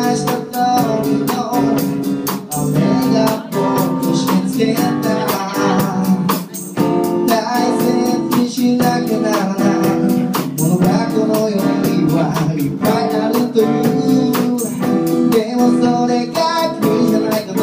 返した通りの雨が僕しつけたら大切にしなきゃならない物箱のようにはいっぱいあるというでもそれがい君じゃないかと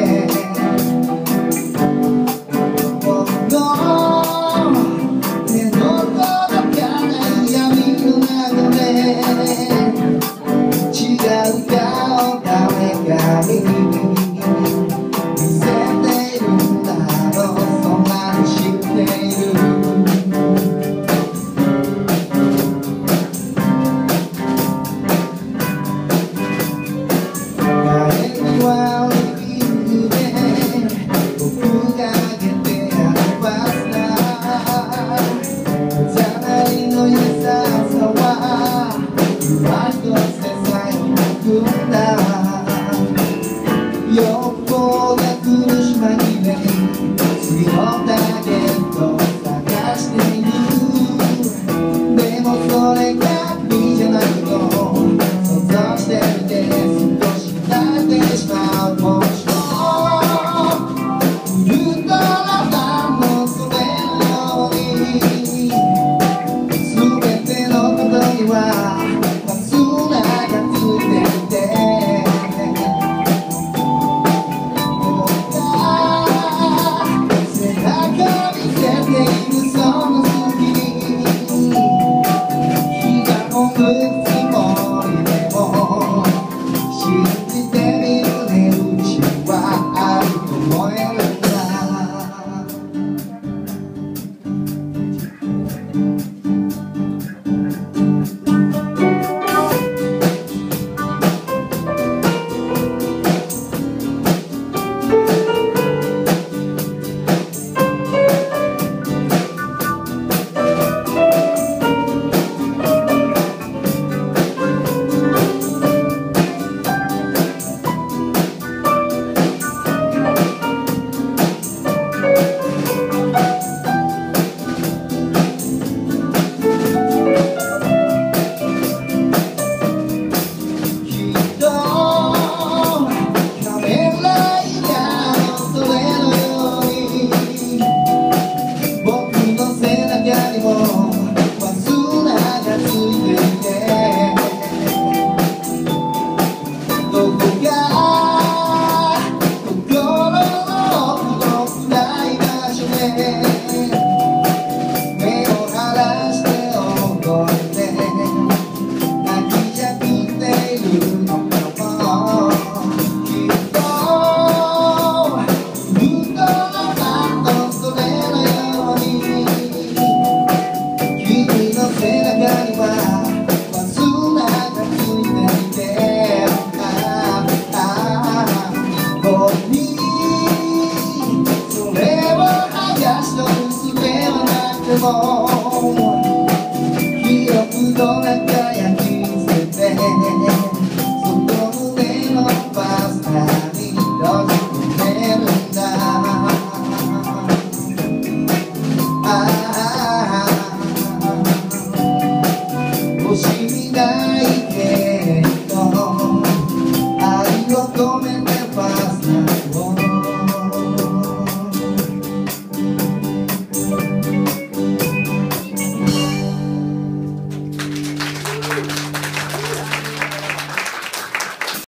Yeah. こで苦しまれ過次のだけト don't let